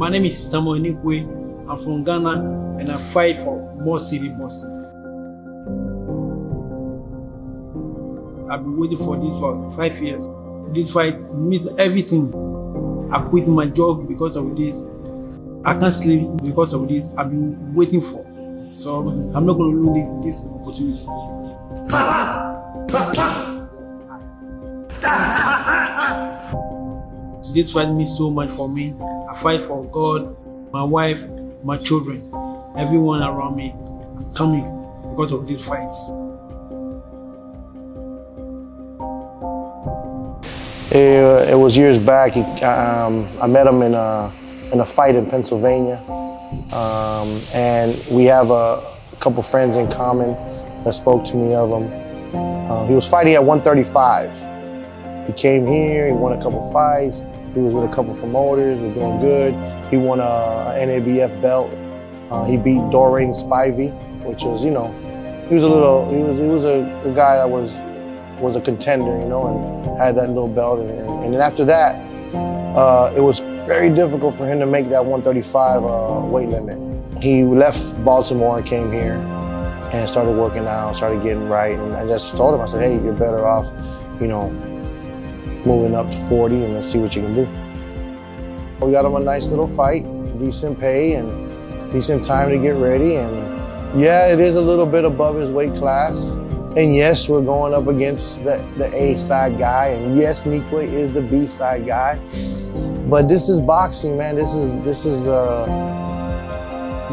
My name is Samuel Neequaye. I'm from Ghana and I fight for Muck City Boxing. I've been waiting for this for five years. This fight means everything. I quit my job because of this. I can't sleep because of this. I've been waiting for. So I'm not going to lose this opportunity. This fight means so much for me. I fight for God, my wife, my children, everyone around me. I'm coming because of this fight. It, it was years back. He, um, I met him in a, in a fight in Pennsylvania. Um, and we have a, a, couple friends in common that spoke to me of him. Uh, he was fighting at 135. He came here, he won a couple fights. He was with a couple promoters, was doing good. He won a, a NABF belt. Uh, he beat Dorin Spivey, which was, you know, he was a little, he was, he was a, a guy that was was a contender, you know, and had that little belt. And, and then after that, uh, it was very difficult for him to make that 135 uh, weight limit. He left Baltimore and came here and started working out, started getting right. And I just told him, I said, hey, you're better off, you know, moving up to 40 and let's see what you can do. We got him a nice little fight, decent pay and decent time to get ready. And yeah, it is a little bit above his weight class. And yes, we're going up against the, the A side guy. And yes, Neequaye is the B side guy. But this is boxing, man. This is this is a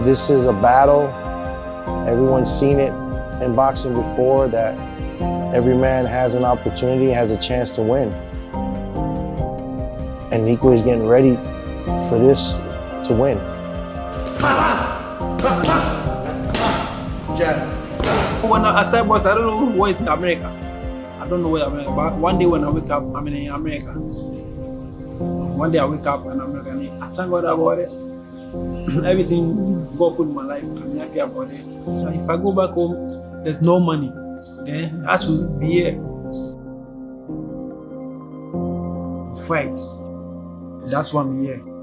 this is a battle. Everyone's seen it in boxing before that every man has an opportunity, has a chance to win. And Neequaye is getting ready for this to win. When I started boxing, I don't know where is America. I don't know where America. But one day when I wake up, I'm in America. One day I wake up and I'm. And I thank God about it. Everything God put in my life, I'm happy about it. If I go back home, there's no money. Then I should be here. Fight. That's why I'm here.